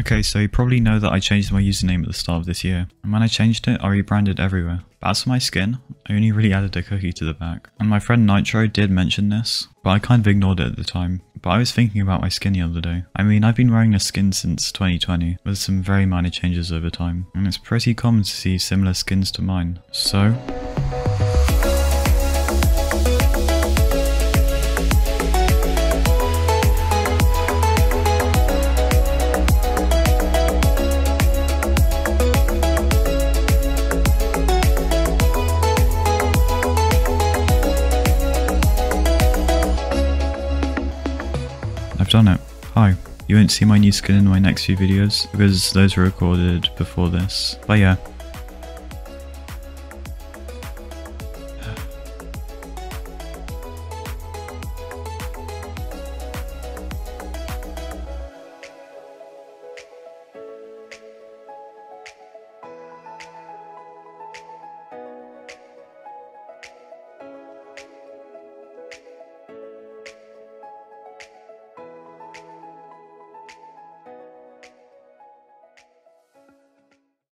Okay, so you probably know that I changed my username at the start of this year, and when I changed it, I rebranded everywhere. But as for my skin, I only really added a cookie to the back. And my friend Nitro did mention this, but I kind of ignored it at the time. But I was thinking about my skin the other day. I mean, I've been wearing this skin since 2020, with some very minor changes over time, and it's pretty common to see similar skins to mine. So, I've done it. Hi. You won't see my new skin in my next few videos because those were recorded before this. But yeah,